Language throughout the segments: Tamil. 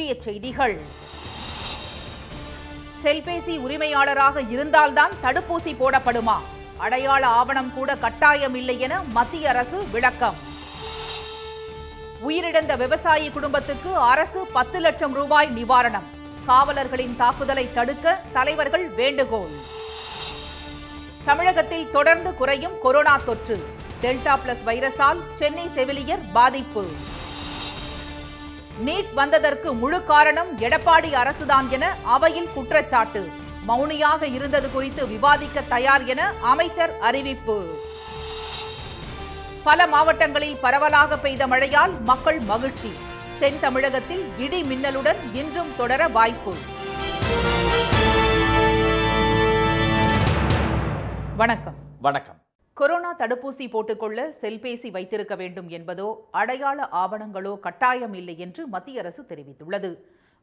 முக்கிய செய்திகள். செல்பேசி உரிமையாளராக இருந்தால்தான் தடுப்பூசி போடப்படுமா? அடையாள ஆவணம் கூட கட்டாயம் இல்லை என மத்திய அரசு விளக்கம். உயிரிழந்த விவசாயி குடும்பத்துக்கு அரசு பத்து லட்சம் ரூபாய் நிவாரணம். காவலர்களின் தாக்குதலை தடுக்க தலைவர்கள் வேண்டுகோள். தமிழகத்தில் தொடர்ந்து குறையும் கொரோனா தொற்று. டெல்டா பிளஸ் வைரஸால் சென்னை செவிலியர் பாதிப்பு. நீட் வந்ததற்கு முழு காரணம் எடப்பாடி அரசுதான் என அவையில் குற்றச்சாட்டு. மௌனியாக இருந்தது குறித்து விவாதிக்க தயார் என அமைச்சர் அறிவிப்பு. பல மாவட்டங்களில் பரவலாக பெய்த மழையால் மக்கள் மகிழ்ச்சி. தென் தமிழகத்தில் இடி மின்னலுடன் இன்றும் தொடர வாய்ப்பு. வணக்கம். வணக்கம். கொரோனா தடுப்பூசி போட்டுக்கொள்ள செல்பேசி வைத்திருக்க வேண்டும் என்பதோ அடையாள ஆவணங்களோ கட்டாயம் இல்லை என்று மத்திய அரசு தெரிவித்துள்ளது.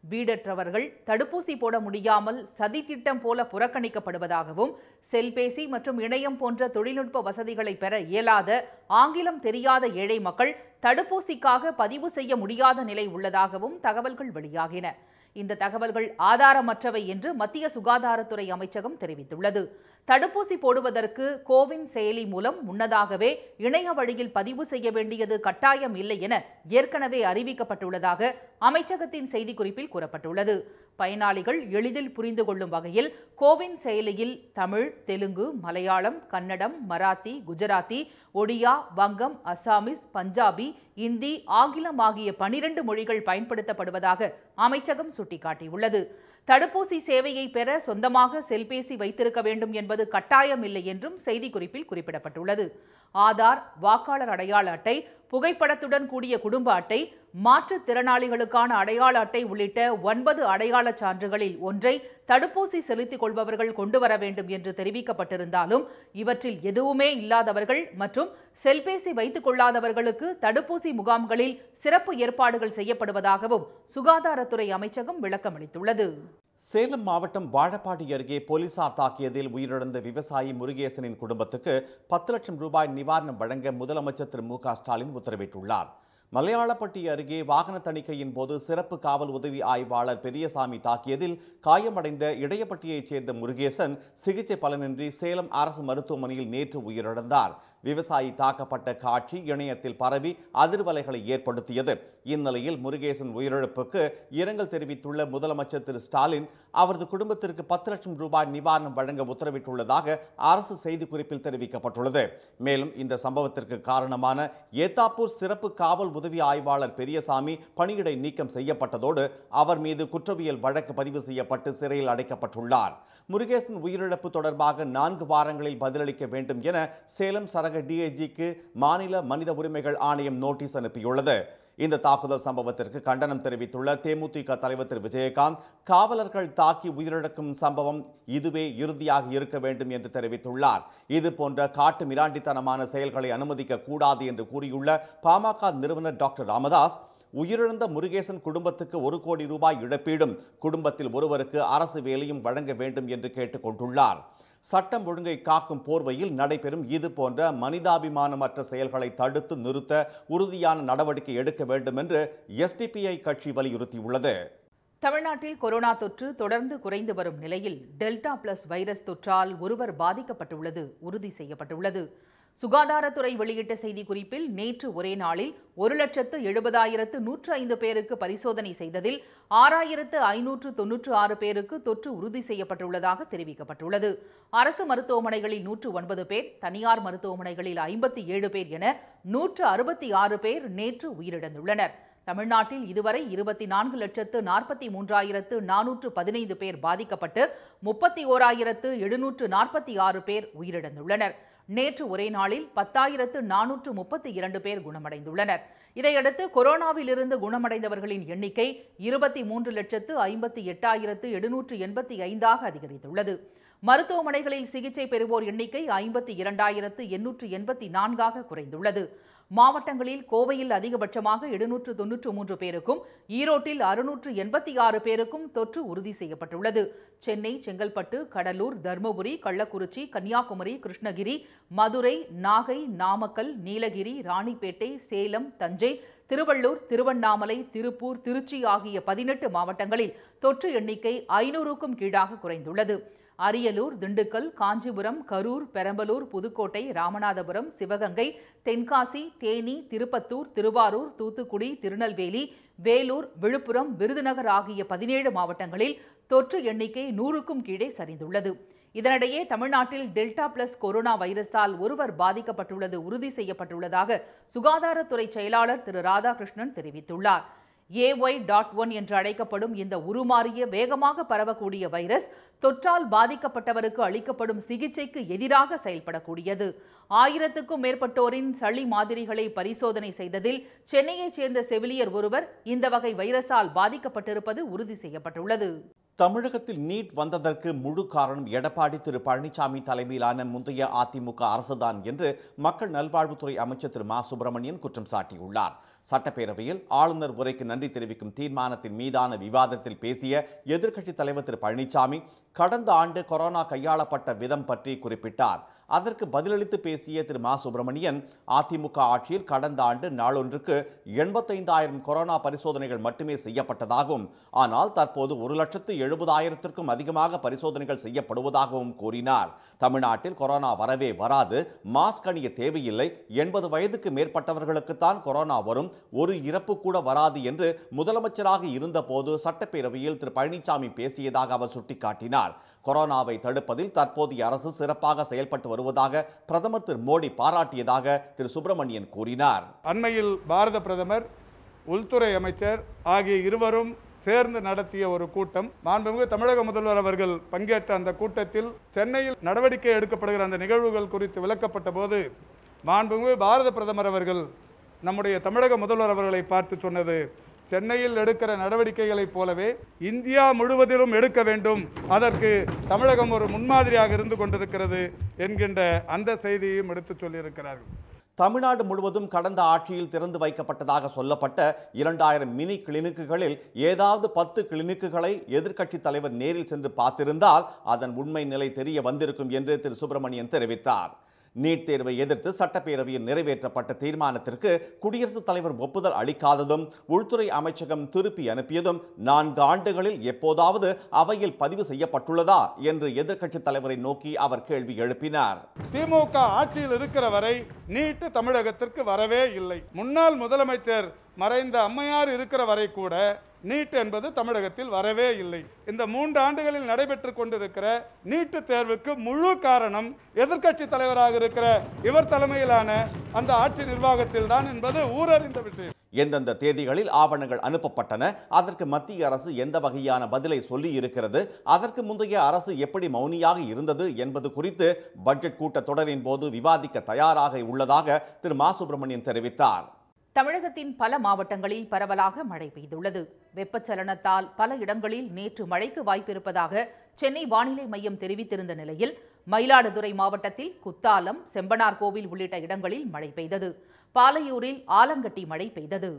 வீடற்றவர்கள் தடுப்பூசி போட முடியாமல் சதித்திட்டம் போல புறக்கணிக்கப்படுவதாகவும் செல்பேசி மற்றும் இணையம் போன்ற தொழில்நுட்ப வசதிகளை பெற இயலாத ஆங்கிலம் தெரியாத ஏழை மக்கள் தடுப்பூசிக்காக பதிவு செய்ய முடியாத நிலை உள்ளதாகவும் தகவல்கள் வெளியாகின. இந்த தகவல்கள் ஆதாரமற்றவை என்று மத்திய சுகாதாரத்துறை அமைச்சகம் தெரிவித்துள்ளது. தடுப்பூசி போடுவதற்கு கோவின் செயலி மூலம் முன்னதாகவே இணைய வழியில் பதிவு செய்ய வேண்டியது கட்டாயம் இல்லை என ஏற்கனவே அறிவிக்கப்பட்டுள்ளதாக அமைச்சகத்தின் செய்திக்குறிப்பில் கூறப்பட்டுள்ளது. பயனாளிகள் எளிதில் புரிந்து கொள்ளும் வகையில் கோவின் செயலியில் தமிழ் தெலுங்கு மலையாளம் கன்னடம் மராத்தி குஜராத்தி ஒடியா வங்கம் அசாமிஸ் பஞ்சாபி இந்தி ஆங்கிலம் ஆகிய பனிரெண்டு மொழிகள் பயன்படுத்தப்படுவதாக அமைச்சகம் சுட்டிக்காட்டியுள்ளது. தடுப்பூசி சேவையை பெற சொந்தமாக செல்பேசி வைத்திருக்க வேண்டும் என்பது கட்டாயமில்லை என்றும் செய்திக்குறிப்பில் குறிப்பிடப்பட்டுள்ளது. ஆதார் வாக்காளர் அடையாள அட்டை புகைப்படத்துடன் கூடிய குடும்ப அட்டை மாற்றுத்திறனாளிகளுக்கான அடையாள அட்டை உள்ளிட்ட ஒன்பது அடையாளச் சான்றுகளில் ஒன்றை தடுப்பூசி செலுத்திக் கொள்பவர்கள் கொண்டு வர வேண்டும் என்று தெரிவிக்கப்பட்டிருந்தாலும் இவற்றில் எதுவுமே இல்லாதவர்கள் மற்றும் செல்பேசி வைத்துக் கொள்ளாதவர்களுக்கு தடுப்பூசி முகாம்களில் சிறப்பு ஏற்பாடுகள் செய்யப்படுவதாகவும் சுகாதாரத்துறை அமைச்சகம் விளக்கமளித்துள்ளது சேலம் மாவட்டம் வாழப்பாடி அருகே போலீசார் தாக்கியதில் உயிரிழந்த விவசாயி முருகேசனின் குடும்பத்துக்கு பத்து லட்சம் ரூபாய் நிவாரணம் வழங்க முதலமைச்சர் திரு மு க ஸ்டாலின் உத்தரவிட்டுள்ளார். மலையாளப்பட்டி அருகே வாகன தணிக்கையின் போது சிறப்பு காவல் உதவி ஆய்வாளர் பெரியசாமி தாக்கியதில் காயமடைந்த இடையப்பட்டியைச் சேர்ந்த முருகேசன் சிகிச்சை பலனின்றி சேலம் அரசு மருத்துவமனையில் நேற்று உயிரிழந்தார். விவசாயி தாக்கப்பட்ட காட்சி இணையத்தில் பரவி அதிர்வலைகளை ஏற்படுத்தியது. இந்நிலையில் முருகேசன் உயிரிழப்புக்கு இரங்கல் தெரிவித்துள்ள முதலமைச்சர் திரு ஸ்டாலின் அவரது குடும்பத்திற்கு பத்து லட்சம் ரூபாய் நிவாரணம் வழங்க உத்தரவிட்டுள்ளதாக அரசு செய்திக்குறிப்பில் தெரிவிக்கப்பட்டுள்ளது. மேலும் இந்த சம்பவத்திற்கு காரணமான ஏத்தாப்பூர் சிறப்பு காவல் உதவி ஆய்வாளர் பெரியசாமி பணியிடை நீக்கம் செய்யப்பட்டதோடு அவர் மீது குற்றவியல் வழக்கு பதிவு செய்யப்பட்டு சிறையில் அடைக்கப்பட்டுள்ளார். முருகேசன் உயிரிழப்பு தொடர்பாக நான்கு வாரங்களில் பதிலளிக்க வேண்டும் என சேலம் சரக டிஐஜிக்கு மாநில மனித உரிமைகள் ஆணையம் நோட்டீஸ் அனுப்பியுள்ளது. இந்த தாக்குதல் சம்பவத்திற்கு கண்டனம் தெரிவித்துள்ள தேமுதிக தலைவர் திரு. விஜயகாந்த் காவலர்கள் தாக்கி உயிரிழக்கும் சம்பவம் இதுவே இறுதியாக இருக்க வேண்டும் என்று தெரிவித்துள்ளார். இது போன்ற காட்டு மிராண்டித்தனமான செயல்களை அனுமதிக்க கூடாது என்று கூறியுள்ள பாமக நிறுவனர் டாக்டர் ராமதாஸ் உயிரிழந்த முருகேசன் குடும்பத்துக்கு ஒரு கோடி ரூபாய் இழப்பீடும் குடும்பத்தில் ஒருவருக்கு அரசு வேலையும் வழங்க வேண்டும் என்று கேட்டுக்கொண்டுள்ளார் சட்டம் ஒழுங்கை காக்கும் போர்வையில் நடைபெறும் இது போன்ற மனிதாபிமானமற்ற செயல்களை தடுத்து நிறுத்த உறுதியான நடவடிக்கை எடுக்க வேண்டும் என்று எஸ்டிபிஐ கட்சி வலியுறுத்தியுள்ளது. தமிழ்நாட்டில் கொரோனா தொற்று தொடர்ந்து குறைந்து வரும் நிலையில் டெல்டா பிளஸ் வைரஸ் தொற்றால் ஒருவர் பாதிக்கப்பட்டுள்ளது உறுதி செய்யப்பட்டுள்ளது. சுகாதாரத்துறை வெளியிட்ட செய்திக்குறிப்பில் நேற்று ஒரே நாளில் ஒரு லட்சத்து எழுபதாயிரத்து நூற்று ஐந்து பேருக்கு பரிசோதனை செய்ததில் ஆறாயிரத்து ஐநூற்று தொன்னூற்று ஆறு பேருக்கு தொற்று உறுதி செய்யப்பட்டுள்ளதாக தெரிவிக்கப்பட்டுள்ளது. அரசு மருத்துவமனைகளில் நூற்று ஒன்பது பேர் தனியார் மருத்துவமனைகளில் ஐம்பத்தி ஏழு பேர் என நூற்று அறுபத்தி ஆறு பேர் நேற்று உயிரிழந்துள்ளனர். தமிழ்நாட்டில் இதுவரை இருபத்தி நான்கு லட்சத்து நாற்பத்தி மூன்றாயிரத்து நானூற்று பதினைந்து பேர் பாதிக்கப்பட்டு முப்பத்தி ஓராயிரத்து எழுநூற்று நாற்பத்தி ஆறு பேர் உயிரிழந்துள்ளனர். நேற்று ஒரே நாளில் பத்தாயிரத்து நானூற்று முப்பத்தி இரண்டு பேர் குணமடைந்துள்ளனர். இதையடுத்து கொரோனாவிலிருந்து குணமடைந்தவர்களின் எண்ணிக்கை இருபத்தி மூன்று லட்சத்து ஐம்பத்தி எட்டாயிரத்து எழுநூற்று எண்பத்தி ஐந்தாக அதிகரித்துள்ளது. மருத்துவமனைகளில் சிகிச்சை பெறுவோர் எண்ணிக்கை ஐம்பத்தி இரண்டாயிரத்து எண்ணூற்று எண்பத்தி நான்காக குறைந்துள்ளது. மாவட்டங்களில் கோவையில் அதிகபட்சமாக எழுநூற்று தொன்னூற்று மூன்று பேருக்கும் ஈரோட்டில் அறுநூற்று எண்பத்தி ஆறு பேருக்கும் தொற்று உறுதி செய்யப்பட்டுள்ளது. சென்னை செங்கல்பட்டு கடலூர் தருமபுரி கள்ளக்குறிச்சி கன்னியாகுமரி கிருஷ்ணகிரி மதுரை நாகை நாமக்கல் நீலகிரி ராணிப்பேட்டை சேலம் தஞ்சை திருவள்ளூர் திருவண்ணாமலை திருப்பூர் திருச்சி ஆகிய பதினெட்டு மாவட்டங்களில் தொற்று எண்ணிக்கை ஐநூறுக்கும் கீழாக குறைந்துள்ளது. அரியலூர் திண்டுக்கல் காஞ்சிபுரம் கரூர் பெரம்பலூர் புதுக்கோட்டை ராமநாதபுரம் சிவகங்கை தென்காசி தேனி திருப்பத்தூர் திருவாரூர் தூத்துக்குடி திருநெல்வேலி வேலூர் விழுப்புரம் விருதுநகர் ஆகிய பதினேழு மாவட்டங்களில் தொற்று எண்ணிக்கை நூறுக்கும் கீழே சரிந்துள்ளது. இதனிடையே தமிழ்நாட்டில் டெல்டா பிளஸ் கொரோனா வைரஸால் ஒருவர் பாதிக்கப்பட்டுள்ளது உறுதி செய்யப்பட்டுள்ளதாக சுகாதாரத்துறை செயலாளர் திரு. ராதாகிருஷ்ணன் தெரிவித்துள்ளார். ஏஒய் டாட் ஒன் என்று அழைக்கப்படும் இந்த உருமாறிய வேகமாக பரவக்கூடிய வைரஸ் தொற்றால் பாதிக்கப்பட்டவருக்கு அளிக்கப்படும் சிகிச்சைக்கு எதிராக செயல்படக்கூடியது. ஆயிரத்துக்கும் மேற்பட்டோரின் சளி மாதிரிகளை பரிசோதனை செய்ததில் சென்னையைச் சேர்ந்த செவிலியர் ஒருவர் இந்த வகை வைரஸால் பாதிக்கப்பட்டிருப்பது உறுதி செய்யப்பட்டுள்ளது. தமிழகத்தில் நீட் வந்ததற்கு முழு காரணம் எடப்பாடி திரு பழனிசாமி தலைமையிலான முந்தைய அதிமுக அரசுதான் என்று மக்கள் நல்வாழ்வுத்துறை அமைச்சர் திரு மா சுப்பிரமணியன் குற்றம் சாட்டியுள்ளார். சட்டப்பேரவையில் ஆளுநர் உரைக்கு நன்றி தெரிவிக்கும் தீர்மானத்தின் மீதான விவாதத்தில் பேசிய எதிர்க்கட்சித் தலைவர் திரு பழனிசாமி கடந்த ஆண்டு கொரோனா கையாளப்பட்ட விதம் பற்றி குறிப்பிட்டார். அதற்கு பதிலளித்து பேசிய திரு மா சுப்பிரமணியன் அதிமுக ஆட்சியில் கடந்த ஆண்டு நாளொன்றுக்கு எண்பத்தைந்தாயிரம் கொரோனா பரிசோதனைகள் மட்டுமே செய்யப்பட்டதாகவும் ஆனால் தற்போது ஒரு லட்சத்து எழுபதாயிரத்திற்கும் அதிகமாக பரிசோதனைகள் செய்யப்படுவதாகவும் கூறினார். தமிழ்நாட்டில் கொரோனா வரவே வராது மாஸ்க் அணிய தேவையில்லை எண்பது வயதுக்கு மேற்பட்டவர்களுக்குத்தான் கொரோனா வரும் ஒரு இறப்பு கூட வராது என்று முதலமைச்சராக இருந்தபோது சட்டப்பேரவையில் திரு பழனிசாமி பேசியதாக அவர் சுட்டிக்காட்டினார். கொரோனாவை தடுப்பதில் தற்போதைய அரசு சிறப்பாக செயல்பட்டு வருவதாக பிரதமர் திரு மோடி பாராட்டியதாக திரு சுப்பிரமணியன் கூறினார். அண்மையில் பாரத பிரதமர் உள்துறை அமைச்சர் ஆகிய இருவரும் சேர்ந்து நடத்திய ஒரு கூட்டம். மாண்புமிகு தமிழக முதல்வர் அவர்கள் பங்கேற்ற அந்த கூட்டத்தில் சென்னையில் நடவடிக்கை எடுக்கப்படுகிற அந்த நிகழ்வுகள் குறித்து விளக்கப்பட்ட போது மாண்புமிகு பாரத பிரதமர் அவர்கள் நம்முடைய தமிழக முதல்வர் அவர்களை பார்த்து சொன்னது சென்னையில் எடுக்கிற நடவடிக்கைகளைப் போலவே இந்தியா முழுவதிலும் எடுக்க வேண்டும். அதற்கு தமிழகம் ஒரு முன்மாதிரியாக இருந்து கொண்டிருக்கிறது என்கின்ற அந்த செய்தியையும் எடுத்துச் சொல்லியிருக்கிறார்கள். தமிழ்நாடு முழுவதும் கடந்த ஆட்சியில் திறந்து வைக்கப்பட்டதாக சொல்லப்பட்ட இரண்டாயிரம் மினி கிளினிக்குகளில் ஏதாவது பத்து கிளினிக்குகளை எதிர்க்கட்சித் தலைவர் நேரில் சென்று பார்த்திருந்தால் அதன் உண்மை நிலை தெரிய வந்திருக்கும் என்று திரு சுப்பிரமணியன் தெரிவித்தார். நீட் தேர்வை எதிர்த்து சட்டப்பேரவையில் நிறைவேற்றப்பட்ட தீர்மானத்திற்கு குடியரசுத் தலைவர் ஒப்புதல் அளிக்காததும் உள்துறை அமைச்சகம் திருப்பி அனுப்பியதும் நான்கு ஆண்டுகளில் எப்போதாவது அவையில் பதிவு செய்யப்பட்டுள்ளதா என்று எதிர்க்கட்சித் தலைவரை நோக்கி அவர் கேள்வி எழுப்பினார். திமுக ஆட்சியில் இருக்கிற வரை நீட்டு தமிழகத்திற்கு வரவே இல்லை. முன்னாள் முதலமைச்சர் மறைந்த அம்மையார் இருக்கிற வரை கூட நீட் என்பது தமிழகத்தில் வரவே இல்லை. இந்த மூன்று ஆண்டுகளில் நடைபெற்று கொண்டிருக்கிற நீட்டு தேர்வுக்கு முழு காரணம் எதிர்க்கட்சி தலைவராக இருக்கிற இவர் தலைமையிலான அந்த ஆட்சி நிர்வாகத்தில் தான் என்பது ஊரறிந்த விஷயம். எந்தெந்த தேதிகளில் ஆவணங்கள் அனுப்பப்பட்டன அதற்கு மத்திய அரசு எந்த வகையான பதிலை சொல்லி இருக்கிறது அதற்கு முந்தைய அரசு எப்படி மௌனியாக இருந்தது என்பது குறித்து பட்ஜெட் கூட்டத்தொடரின் போது விவாதிக்க தயாராக உள்ளதாக திரு. மா. சுப்பிரமணியன் தெரிவித்தார். தமிழகத்தின் பல மாவட்டங்களில் பரவலாக மழை பெய்துள்ளது. வெப்பச்சலனத்தால் பல இடங்களில் நேற்று மழைக்கு வாய்ப்பிருப்பதாக சென்னை வானிலை மையம் தெரிவித்திருந்த நிலையில் மயிலாடுதுறை மாவட்டத்தில் குத்தாலம் செம்பனார்கோவில் உள்ளிட்ட இடங்களில் மழை பெய்தது. பாலையூரில் ஆலங்கட்டி மழை பெய்தது.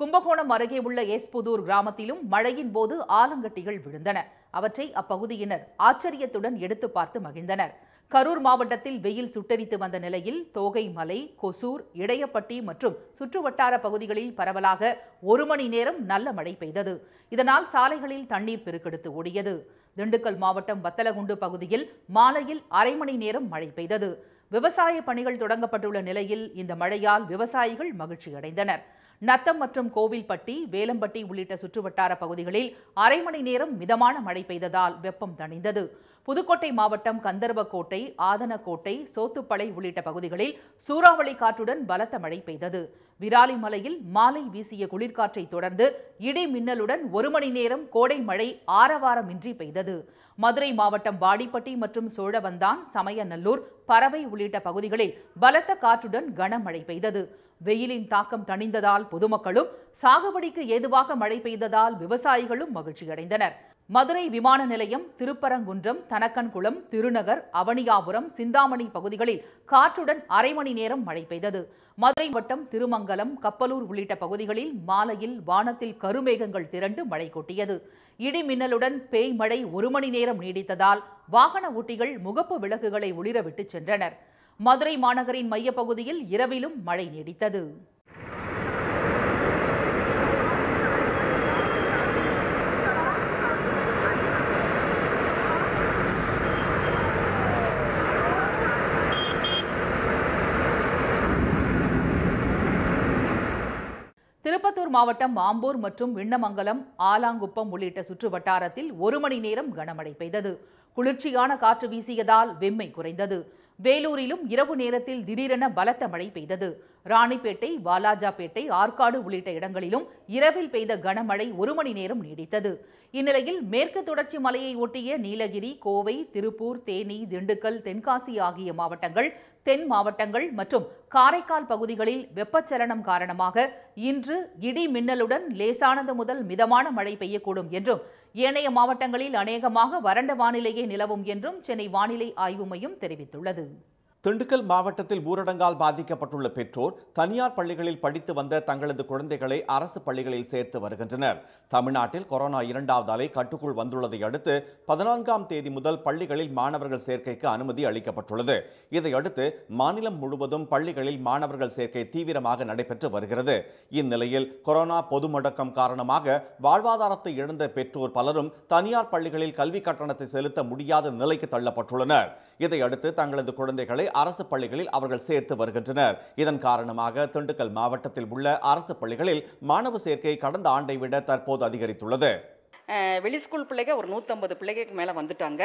கும்பகோணம் அருகே உள்ள எஸ்புதூர் கிராமத்திலும் மழையின் போது ஆலங்கட்டிகள் விழுந்தன. அவற்றை அப்பகுதியினர் ஆச்சரியத்துடன் எடுத்து பார்த்து மகிழ்ந்தனர். கரூர் மாவட்டத்தில் வெயில் சுட்டரித்து வந்த நிலையில் தோகை மலை கொசூர் இடையப்பட்டி மற்றும் சுற்றுவட்டார பகுதிகளில் பரவலாக ஒரு மணி நேரம் நல்ல மழை பெய்தது. இதனால் சாலைகளில் தண்ணீர் பெருக்கெடுத்து ஓடியது. திண்டுக்கல் மாவட்டம் வத்தலகுண்டு பகுதியில் மாலையில் அரை மணி நேரம் மழை பெய்தது. விவசாய பணிகள் தொடங்கப்பட்டுள்ள நிலையில் இந்த மழையால் விவசாயிகள் மகிழ்ச்சி அடைந்தனர் நத்தம் மற்றும் கோவில்பட்டி வேலம்பட்டி உள்ளிட்ட சுற்றுவட்டார பகுதிகளில் அரை மணி நேரம் மிதமான மழை பெய்ததால் வெப்பம் தணிந்தது. புதுக்கோட்டை மாவட்டம் கந்தர்வக்கோட்டை ஆதனக்கோட்டை சோத்துப்பளை உள்ளிட்ட பகுதிகளில் சூறாவளி காற்றுடன் பலத்த மழை பெய்தது. விராலிமலையில் மாலை வீசிய குளிர்காற்றை தொடர்ந்து இடி மின்னலுடன் ஒரு மணி நேரம் கோடை மழை ஆரவாரமின்றி பெய்தது. மதுரை மாவட்டம் வாடிப்பட்டி மற்றும் சோழவந்தான் சமயநல்லூர் பறவை உள்ளிட்ட பகுதிகளில் பலத்த காற்றுடன் கனமழை பெய்தது. வெயிலின் தாக்கம் தணிந்ததால் பொதுமக்களும் சாகுபடிக்கு ஏதுவாக மழை பெய்ததால் விவசாயிகளும் மகிழ்ச்சியடைந்தனர். மதுரை விமான நிலையம் திருப்பரங்குன்றம் தனக்கன்குளம் திருநகர் அவனியாபுரம் சிந்தாமணி பகுதிகளில் காற்றுடன் அரை மணி நேரம் மழை பெய்தது. மதுரை வட்டம் திருமங்கலம் கப்பலூர் உள்ளிட்ட பகுதிகளில் மாலையில் வானத்தில் கருமேகங்கள் திரண்டு மழை கொட்டியது. இடி மின்னலுடன் பேய் மழை ஒரு மணி நேரம் நீடித்ததால் வாகன ஓட்டிகள் முகப்பு விளக்குகளை ஒளிரவிட்டு சென்றனர். மதுரை மாநகரின் மையப்பகுதியில் இரவிலும் மழை நீடித்தது. திருப்பத்தூர் மாவட்டம் ஆம்பூர் மற்றும் விண்ணமங்கலம் ஆலாங்குப்பம் உள்ளிட்ட சுற்று வட்டாரத்தில் ஒரு மணி நேரம் கனமழை பெய்தது. குளிர்ச்சியான காற்று வீசியதால் வெம்மை குறைந்தது. வேலூரிலும் இரவு நேரத்தில் திடீரென பலத்த மழை பெய்தது. ராணிப்பேட்டை வாலாஜாபேட்டை ஆற்காடு உள்ளிட்ட இடங்களிலும் இரவில் பெய்த கனமழை ஒரு மணி நேரம் நீடித்தது. இந்நிலையில் மேற்கு தொடர்ச்சி மலையை ஒட்டிய நீலகிரி கோவை திருப்பூர் தேனி திண்டுக்கல் தென்காசி ஆகிய மாவட்டங்கள் தென் மாவட்டங்கள் மற்றும் காரைக்கால் பகுதிகளில் வெப்பச்சலனம் காரணமாக இன்று இடி மின்னலுடன் லேசானது முதல் மிதமான மழை பெய்யக்கூடும் என்றும் ஏனைய மாவட்டங்களில் அநேகமாக வறண்ட வானிலையே நிலவும் என்றும் சென்னை வானிலை ஆய்வு மையம் தெரிவித்துள்ளது. திண்டுக்கல் மாவட்டத்தில் ஊரடங்கால் பாதிக்கப்பட்டுள்ள பெற்றோர் தனியார் பள்ளிகளில் படித்து வந்த தங்களது குழந்தைகளை அரசு பள்ளிகளில் சேர்த்து வருகின்றனர். தமிழ்நாட்டில் கொரோனா இரண்டாவது அலை கட்டுக்குள் வந்துள்ளதை அடுத்து பதினான்காம் தேதி முதல் பள்ளிகளில் மாணவர்கள் சேர்க்கைக்கு அனுமதி அளிக்கப்பட்டுள்ளது. இதையடுத்து மாநிலம் முழுவதும் பள்ளிகளில் மாணவர்கள் சேர்க்கை தீவிரமாக நடைபெற்று வருகிறது. இந்நிலையில் கொரோனா பொது முடக்கம் காரணமாக வாழ்வாதாரத்தை இழந்த பெற்றோர் பலரும் தனியார் பள்ளிகளில் கல்வி கட்டணத்தை செலுத்த முடியாத நிலைக்கு தள்ளப்பட்டுள்ளனர். இதையடுத்து தங்களது குழந்தைகளை அரசு பள்ளிகளில் அவர்கள் சேர்த்து வருகின்றனர். இதன் காரணமாக திண்டுக்கல் மாவட்டத்தில் உள்ள அரசு பள்ளிகளில் மாணவ சேர்க்கை கடந்த ஆண்டை விட தற்போது அதிகரித்துள்ளது. வெளி ஸ்கூல் பிள்ளைங்க ஒரு நூற்றம்பது பிள்ளைகளுக்கு மேலே வந்துட்டாங்க.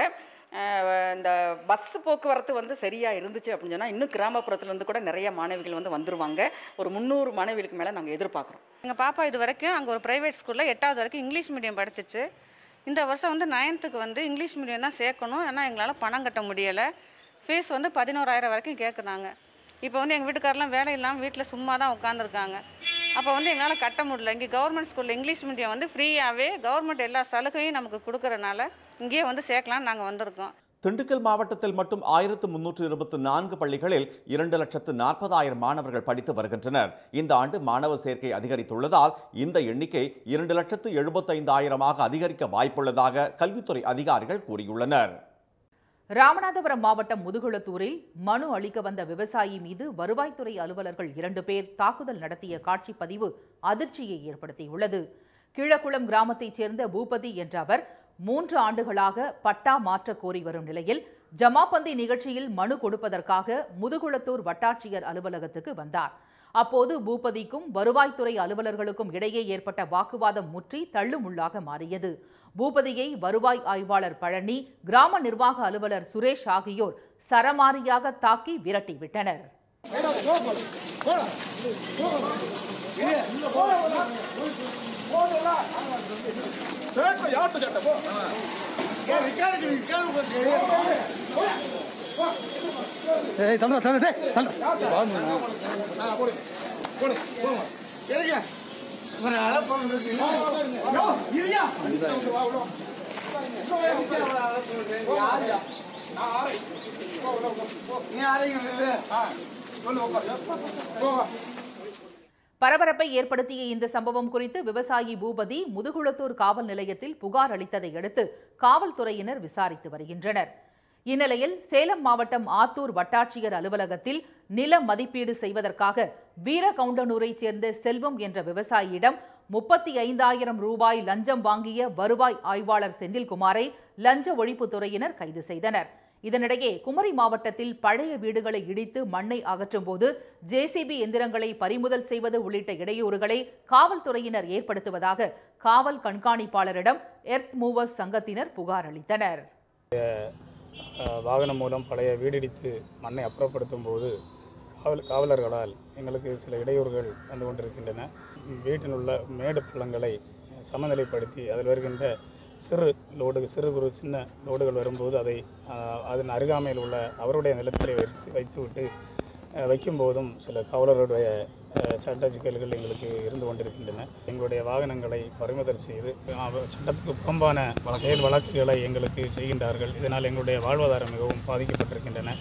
இந்த பஸ் போக்குவரத்து வந்து சரியாக இருந்துச்சு அப்படின்னு சொன்னால் இன்னும் கிராமப்புறத்துலேருந்து கூட நிறைய மாணவிகள் வந்து வந்துருவாங்க. ஒரு முந்நூறு மாணவிகளுக்கு மேலே நாங்கள் எதிர்பார்க்குறோம். எங்கள் பாப்பா இது வரைக்கும் அங்கே ஒரு ப்ரைவேட் ஸ்கூலில் எட்டாவது வரைக்கும் இங்கிலீஷ் மீடியம் படிச்சிச்சு. இந்த வருஷம் வந்து நைன்த்துக்கு வந்து இங்கிலீஷ் மீடியம் தான் சேர்க்கணும். ஏன்னா எங்களால் பணம் கட்ட முடியலை. ஃபீஸ் வந்து பதினோராயிரம் வரைக்கும் கேட்குறாங்க இப்போ வந்து எங்கள் வீட்டுக்காரெலாம் வேலை இல்லாமல் வீட்டில் சும்மா தான் உட்காந்துருக்காங்க அப்போ வந்து எங்களால் கட்ட முடியல. இங்கே கவர்மெண்ட் ஸ்கூலில் இங்கிலீஷ் மீடியம் வந்து ஃப்ரீயாகவே கவர்மெண்ட் எல்லா சலுகையும் நமக்கு கொடுக்கறனால இங்கேயே வந்து சேர்க்கலாம்னு நாங்கள் வந்திருக்கோம். திண்டுக்கல் மாவட்டத்தில் மட்டும் ஆயிரத்து முன்னூற்று இருபத்தி நான்கு பள்ளிகளில் இரண்டு லட்சத்து நாற்பதாயிரம் மாணவர்கள் படித்து வருகின்றனர். இந்த ஆண்டு மாணவர் சேர்க்கை அதிகரித்துள்ளதால் இந்த எண்ணிக்கை இரண்டு லட்சத்து எழுபத்தைந்தாயிரமாக அதிகரிக்க வாய்ப்புள்ளதாக கல்வித்துறை அதிகாரிகள் கூறியுள்ளனர். ராமநாதபுரம் மாவட்டம் முதுகுளத்தூரில் மனு அளிக்க வந்த விவசாயி மீது வருவாய்த்துறை அலுவலர்கள் இரண்டு பேர் தாக்குதல் நடத்திய காட்சி பதிவு அதிர்ச்சியை ஏற்படுத்தியுள்ளது. கீழக்குளம் கிராமத்தைச் சேர்ந்த பூபதி என்ற அவர் மூன்று ஆண்டுகளாக பட்டா மாற்ற கோரி வரும் நிலையில் ஜமாபந்தி நிகழ்ச்சியில் மனு கொடுப்பதற்காக முதுகுளத்தூர் வட்டாட்சியர் அலுவலகத்துக்கு வந்தார். அப்போது பூபதிக்கும் வருவாய்த்துறை அலுவலர்களுக்கும் இடையே ஏற்பட்ட வாக்குவாதம் முற்றி தள்ளுமுள்ளாக மாறியது. பூபதியை வருவாய் ஆய்வாளர் பழனி கிராம நிர்வாக அலுவலர் சுரேஷ் ஆகியோர் சரமாரியாக தாக்கி விரட்டிவிட்டனர். ஏய் தள்ளுடா தள்ளு டேய் தள்ளு. வாங்க இருங்க ஒரு அளப்பு இருங்க நீ அரைங்க பரபரப்பை ஏற்படுத்திய இந்த சம்பவம் குறித்து விவசாயி பூபதி முதுகுளத்தூர் காவல் நிலையத்தில் புகார் அளித்ததை அடுத்து காவல்துறையினர் விசாரித்து வருகின்றனர். இந்நிலையில் சேலம் மாவட்டம் ஆத்தூர் வட்டாட்சியர் அலுவலகத்தில் நில மதிப்பீடு செய்வதற்காக வீரகவுண்டனூரைச் சேர்ந்த செல்வம் என்ற விவசாயியிடம் முப்பத்தி ஐந்தாயிரம் ரூபாய் லஞ்சம் வாங்கிய வருவாய் ஆய்வாளர் செந்தில்குமாரை லஞ்ச ஒழிப்புத்துறையினர் கைது செய்தனர். இதனிடையே குமரி மாவட்டத்தில் பழைய வீடுகளை இடித்து மண்ணை அகற்றும் போது ஜேசிபி எந்திரங்களை பறிமுதல் செய்வது உள்ளிட்ட இடையூறுகளை காவல்துறையினர் ஏற்படுத்துவதாக காவல் கண்காணிப்பாளரிடம் எர்த் மூவர்ஸ் சங்கத்தினர் புகார் அளித்தனர். வாகனம் மூலம் பழைய வீடிடித்து மண்ணை அப்புறப்படுத்தும் போது காவல் காவலர்களால் எங்களுக்கு சில இடையூறுகள் வந்து கொண்டிருக்கின்றன. வீட்டில் உள்ள மேடு பள்ளங்களை சமநிலைப்படுத்தி அதில் வருகின்ற சிறு லோடு சிறு குறு சின்ன லோடுகள் வரும்போது அதை அதன் அருகாமையில் உள்ள அவருடைய நிலத்திலே வைத்து வைத்துவிட்டு வைக்கும்போதும் சில காவலர்களுடைய சட்ட சிக்கல்கள் எங்களுக்கு இருந்து கொண்டிருக்கின்றன. எங்களுடைய வாகனங்களை பறிமுதல் செய்து சட்டத்துக்கு புறம்பான செயல் வழக்குகளை எங்களுக்கு செய்கின்றார்கள். இதனால் எங்களுடைய வாழ்வாதாரம் மிகவும் பாதிக்கப்பட்டிருக்கின்றன.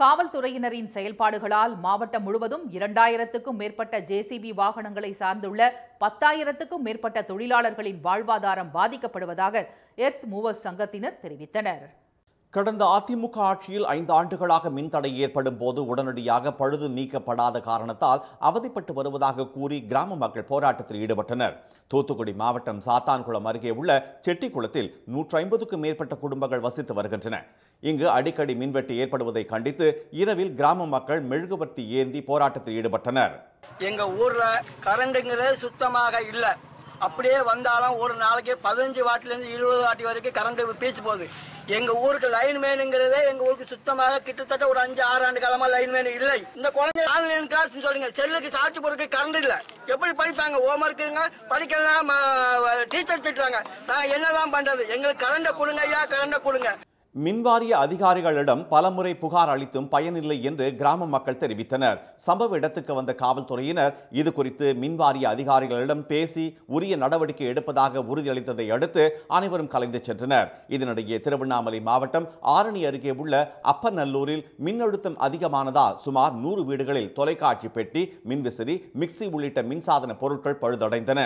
காவல்துறையினரின் செயல்பாடுகளால் மாவட்டம் முழுவதும் இரண்டாயிரத்துக்கும் மேற்பட்ட ஜேசிபி வாகனங்களை சார்ந்துள்ள பத்தாயிரத்துக்கும் மேற்பட்ட தொழிலாளர்களின் வாழ்வாதாரம் பாதிக்கப்படுவதாக எர்த் மூவர்ஸ் சங்கத்தினர் தெரிவித்தனர். கடந்த அதிமுக ஆட்சியில் ஐந்து ஆண்டுகளாக மின்தடை ஏற்படும் போது உடனடியாக பழுது நீக்கப்படாத காரணத்தால் அவதிப்பட்டு வருவதாக கூறி கிராம மக்கள் போராட்டத்தில் ஈடுபட்டனர். தூத்துக்குடி மாவட்டம் சாத்தான்குளம் அருகே உள்ள செட்டிக்குளத்தில் நூற்றி ஐம்பதுக்கும் மேற்பட்ட குடும்பங்கள் வசித்து வருகின்றன. இங்கு அடிக்கடி மின்வெட்டு ஏற்படுவதை கண்டித்து இரவில் கிராம மக்கள் மெழுகுவர்த்தி ஏந்தி போராட்டத்தில் ஈடுபட்டனர். எங்க ஊர்ல கரண்டுங்கிறது சுத்தமாக இல்லை. அப்படியே வந்தாலும் ஒரு நாளைக்கு பதினஞ்சு வாட்டிலேருந்து இருபது வாட்டி வரைக்கும் கரண்ட் பீச்சு போகுது. எங்கள் ஊருக்கு லைன் மேனுங்கிறதே எங்கள் ஊருக்கு சுத்தமாக கிட்டத்தட்ட ஒரு அஞ்சு ஆறு ஆண்டு காலமாக லைன் மேனு இல்லை. இந்த குழந்தை ஆன்லைன் கிளாஸ் சொல்லுங்க. செல்லுக்கு சார்ஜ் போறதுக்கு கரண்ட் இல்லை. எப்படி படிப்பாங்க? ஹோம்ஒர்க்குங்க படிக்கலாம் டீச்சர் திட்டுறாங்க. நான் என்னதான் பண்றது? எங்களுக்கு கரண்டை கொடுங்க ஐயா கரண்டை கொடுங்க. மின்வாரிய அதிகாரிகளிடம் பலமுறை புகார் அளித்தும் பயனில்லை என்று கிராம மக்கள் தெரிவித்தனர். சம்பவ இடத்துக்கு வந்த காவல்துறையினர் இது குறித்து மின்வாரிய அதிகாரிகளிடம் பேசி உரிய நடவடிக்கை எடுப்பதாக உறுதியளித்ததை அடுத்து அனைவரும் கலைந்து சென்றனர். இதனிடையே திருவண்ணாமலை மாவட்டம் ஆரணி அருகே உள்ள அப்பநல்லூரில் மின்னழுத்தம் அதிகமானதால் சுமார் நூறு வீடுகளில் தொலைக்காட்சி பெட்டி மின்விசிறி மிக்சி உள்ளிட்ட மின்சாதன பொருட்கள் பழுதடைந்தன.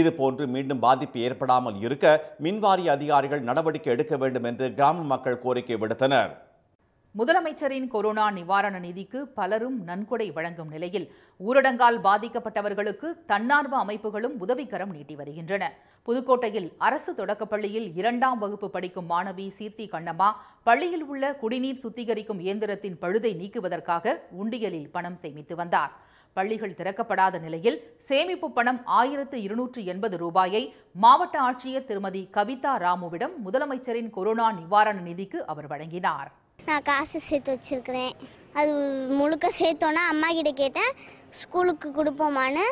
இதுபோன்று மீண்டும் பாதிப்பு ஏற்படாமல் இருக்க மின்வாரிய அதிகாரிகள் நடவடிக்கை எடுக்க வேண்டும் என்று கிராம மக்கள் கோரிக்கை விடுத்தனர். முதலமைச்சரின் கொரோனா நிவாரண நிதிக்கு பலரும் நன்கொடை வழங்கும் நிலையில் ஊரடங்கால் பாதிக்கப்பட்டவர்களுக்கு தன்னார்வ அமைப்புகளும் உதவிக்கரம் நீட்டி வருகின்றன. புதுக்கோட்டையில் அரசு தொடக்கப்பள்ளியில் இரண்டாம் வகுப்பு படிக்கும் மாணவி சீர்த்தி கண்ணம்மா பள்ளியில் உள்ள குடிநீர் சுத்திகரிக்கும் இயந்திரத்தின் பழுதை நீக்குவதற்காக உண்டியலில் பணம் சேமித்து வந்தார். பள்ளிகள் திறக்கப்படாத நிலையில் சேமிப்பு பணம் ஆயிரத்து இருநூற்று எண்பது ரூபாயை மாவட்ட ஆட்சியர் திருமதி கவிதா ராமுவிடம் முதலமைச்சரின் கொரோனா நிவாரண நிதிக்கு அவர் வழங்கினார். நான் காசு சேர்த்து வச்சிருக்கிறேன். அது முழுக்க சேர்த்தோன்னா அம்மா கிட்ட கேட்டேன் ஸ்கூலுக்கு கொடுப்போமான்னு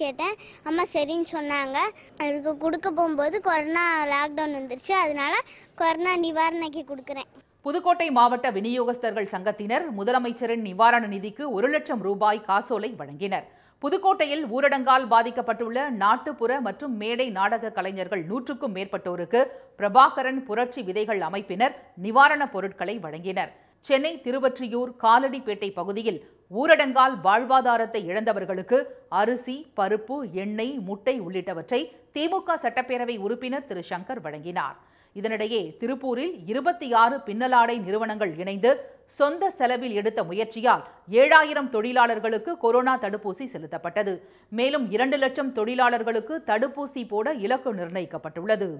கேட்டேன். அம்மா சரின்னு சொன்னாங்க. அதுக்கு கொடுக்க போகும்போது கொரோனா லாக்டவுன் வந்துருச்சு. அதனால கொரோனா நிவாரணைக்கு கொடுக்குறேன். புதுக்கோட்டை மாவட்ட விநியோகஸ்தர்கள் சங்கத்தினர் முதலமைச்சரின் நிவாரண நிதிக்கு ஒரு லட்சம் ரூபாய் காசோலை வழங்கினர். புதுக்கோட்டையில் ஊரடங்கால் பாதிக்கப்பட்டுள்ள நாட்டுப்புற மற்றும் மேடை நாடக கலைஞர்கள் நூற்றுக்கும் மேற்பட்டோருக்கு பிரபாகரன் புரட்சி விதைகள் அமைப்பினர் நிவாரணப் பொருட்களை வழங்கினர். சென்னை திருவொற்றியூர் காலடிப்பேட்டை பகுதியில் ஊரடங்கால் வாழ்வாதாரத்தை இழந்தவர்களுக்கு அரிசி பருப்பு எண்ணெய் முட்டை உள்ளிட்டவற்றை திமுக சட்டப்பேரவை உறுப்பினர் திரு. சங்கர் வழங்கினார். இதனிடையே திருப்பூரில் இருபத்தி ஆறு பின்னலாடை நிறுவனங்கள் இணைந்து சொந்த செலவில் எடுத்த முயற்சியால் ஏழாயிரம் தொழிலாளர்களுக்கு கொரோனா தடுப்பூசி செலுத்தப்பட்டது. மேலும் இரண்டு லட்சம் தொழிலாளர்களுக்கு தடுப்பூசி போட இலக்கு நிர்ணயிக்கப்பட்டுள்ளது.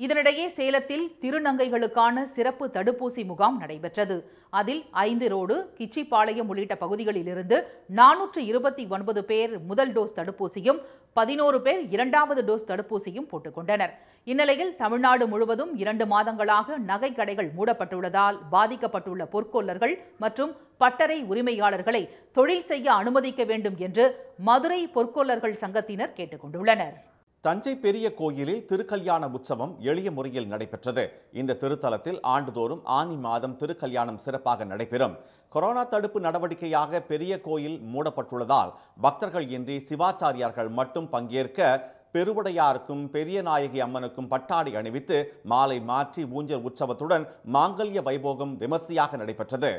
இதனிடையே சேலத்தில் திருநங்கைகளுக்கான சிறப்பு தடுப்பூசி முகாம் நடைபெற்றது. அதில் ஐந்து ரோடு கிச்சிப்பாளையம் உள்ளிட்ட பகுதிகளிலிருந்து நானூற்று இருபத்தி ஒன்பது பேர் முதல் டோஸ் தடுப்பூசியும் பதினோரு பேர் இரண்டாவது டோஸ் தடுப்பூசியும் போட்டுக்கொண்டனர். இந்நிலையில் தமிழ்நாடு முழுவதும் இரண்டு மாதங்களாக நகை கடைகள் மூடப்பட்டுள்ளதால் பாதிக்கப்பட்டுள்ள பொற்கொல்லர்கள் மற்றும் பட்டறை உரிமையாளர்களை தொழில் செய்ய அனுமதிக்க வேண்டும் என்று மதுரை பொற்கொல்லர்கள் சங்கத்தினர் கேட்டுக்கொண்டுள்ளனர். தஞ்சை பெரிய கோயிலில் திருக்கல்யாண உற்சவம் எளிய முறையில் நடைபெற்றது. இந்த திருத்தலத்தில் ஆண்டுதோறும் ஆனி மாதம் திருக்கல்யாணம் சிறப்பாக நடைபெறும். கொரோனா தடுப்பு நடவடிக்கையாக பெரிய கோயில் மூடப்பட்டுள்ளதால் பக்தர்கள் இன்றி சிவாச்சாரியார்கள் மட்டும் பங்கேற்க பெருவுடையாருக்கும் பெரிய நாயகி அம்மனுக்கும் பட்டாடை அணிவித்து மாலை மாற்றி ஊஞ்சல் உற்சவத்துடன் மாங்கல்ய வைபோகம் விமர்சையாக நடைபெற்றது.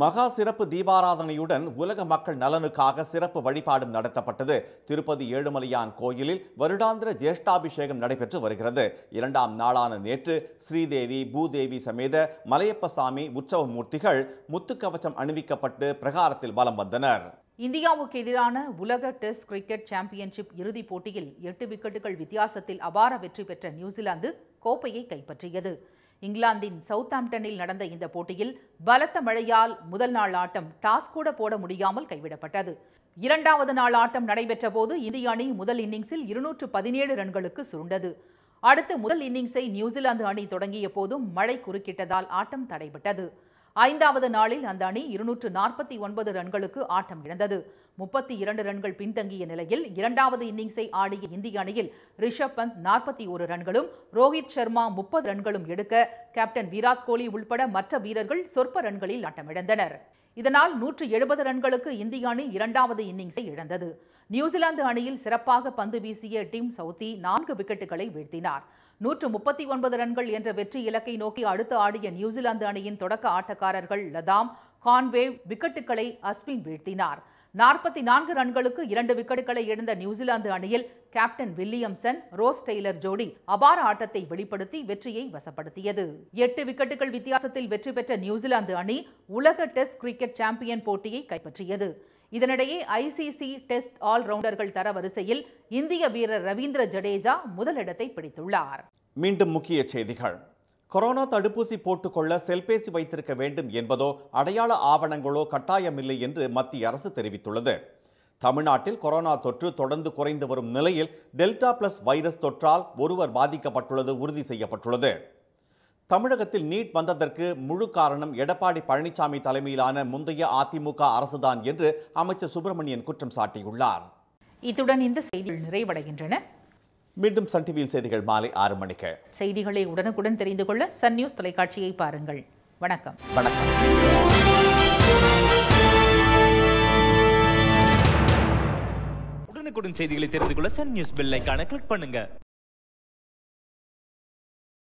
மகா சிறப்பு தீபாராதனையுடன் உலக மக்கள் நலனுக்காக சிறப்பு வழிபாடும் நடத்தப்பட்டது. திருப்பதி ஏழுமலையான் கோயிலில் வருடாந்திர ஜேஷ்டாபிஷேகம் நடைபெற்று வருகிறது. இரண்டாம் நாளான நேற்று ஸ்ரீதேவி பூதேவி சமேத மலையப்பசாமி உற்சவ மூர்த்திகள் முத்துக்கவச்சம் அணிவிக்கப்பட்டு பிரகாரத்தில் வலம் வந்தனர். இந்தியாவுக்கு எதிரான உலக டெஸ்ட் கிரிக்கெட் சாம்பியன்ஷிப் இறுதிப் போட்டியில் எட்டு விக்கெட்டுகள் வித்தியாசத்தில் அபார வெற்றி பெற்ற நியூசிலாந்து கோப்பையை கைப்பற்றியது. இங்கிலாந்தின் சவுத்தாம்டனில் நடந்த இந்த போட்டியில் பலத்த மழையால் முதல் நாள் ஆட்டம் டாஸ் கூட போட முடியாமல் கைவிடப்பட்டது. இரண்டாவது நாள் ஆட்டம் நடைபெற்ற போது இந்திய அணி முதல் இன்னிங்ஸில் இருநூற்று பதினேழு ரன்களுக்கு சுருண்டது. அடுத்து முதல் இன்னிங்ஸை நியூசிலாந்து அணி தொடங்கிய போதும் மழை குறுக்கிட்டதால் ஆட்டம் தடைபட்டது. ஐந்தாவது நாளில் அந்த அணி இருநூற்று நாற்பத்தி ஒன்பது ரன்களுக்கு ஆட்டம் இழந்தது. முப்பத்தி இரண்டு ரன்கள் பின்தங்கிய நிலையில் இரண்டாவது இன்னிங்ஸை ஆடிய இந்திய அணியில் ரிஷப் பந்த் நாற்பத்தி ஒரு ரன்களும் ரோஹித் சர்மா முப்பது ரன்களும் எடுக்க கேப்டன் விராட் கோலி உள்பட மற்ற வீரர்கள் சொற்ப ரன்களில் ஆட்டமிழந்தனர். இதனால் நூற்று எழுபது ரன்களுக்கு இந்திய அணி இரண்டாவது இன்னிங்ஸை இழந்தது. நியூசிலாந்து அணியில் சிறப்பாக பந்து வீசிய டிம் சவுத்தி நான்கு விக்கெட்டுகளை வீழ்த்தினார். நூற்று முப்பத்தி ஒன்பது ரன்கள் என்ற வெற்றி இலக்கை நோக்கி அடுத்து ஆடிய நியூசிலாந்து அணியின் தொடக்க ஆட்டக்காரர்கள் லதாம் கான்வேவ் விக்கெட்டுகளை அஸ்வின் வீழ்த்தினார். நாற்பத்தி நான்கு ரன்களுக்கு இரண்டு விக்கெட்டுகளை இழந்த நியூசிலாந்து அணியில் கேப்டன் வில்லியம்சன் ரோஸ் டெய்லர் ஜோடி அபார ஆட்டத்தை வெளிப்படுத்தி வெற்றியை வசப்படுத்தியது. எட்டு விக்கெட்டுகள் வித்தியாசத்தில் வெற்றி பெற்ற நியூசிலாந்து அணி உலக டெஸ்ட் கிரிக்கெட் சாம்பியன் போட்டியை கைப்பற்றியது. இதனிடையே ஐசிசி டெஸ்ட் ஆல்ரவுண்டர்கள் தரவரிசையில் இந்திய வீரர் ரவீந்திர ஜடேஜா முதலிடத்தை பிடித்துள்ளார். மீண்டும் முக்கிய செய்திகள். கொரோனா தடுப்பூசி போட்டுக்கொள்ள செல்பேசி வைத்திருக்க வேண்டும் என்பதோ அடையாள ஆவணங்களோ கட்டாயமில்லை என்று மத்திய அரசு தெரிவித்துள்ளது. தமிழ்நாட்டில் கொரோனா தொற்று தொடர்ந்து குறைந்து வரும் நிலையில் டெல்டா பிளஸ் வைரஸ் தொற்றால் ஒருவர் பாதிக்கப்பட்டுள்ளது உறுதி செய்யப்பட்டுள்ளது. தமிழகத்தில் நீட் வந்ததற்கு முழு காரணம் எடப்பாடி பழனிசாமி தலைமையிலான முந்தைய அதிமுக அரசுதான் என்று அமைச்சர் சுப்பிரமணியன் குற்றம் சாட்டியுள்ளார். இத்துடன் இந்த செய்திகள் நிறைவடைகின்றன. மீண்டும் சன் டிவியில் செய்திகள் மாலை ஆறு மணிக்கு. செய்திகளை உடனுக்குடன் தெரிந்து கொள்ள சன் நியூஸ் தொலைக்காட்சியை பாருங்கள். வணக்கம். வணக்கம். உடனுக்குடன் செய்திகளை தெரிந்து கொள்ள சன் நியூஸ் பெல் ஐகானை கிளிக் பண்ணுங்க.